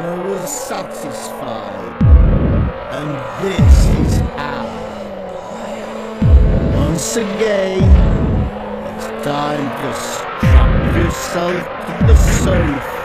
I was satisfied. And this is how. Once again, it's time to strap yourself to the sofa.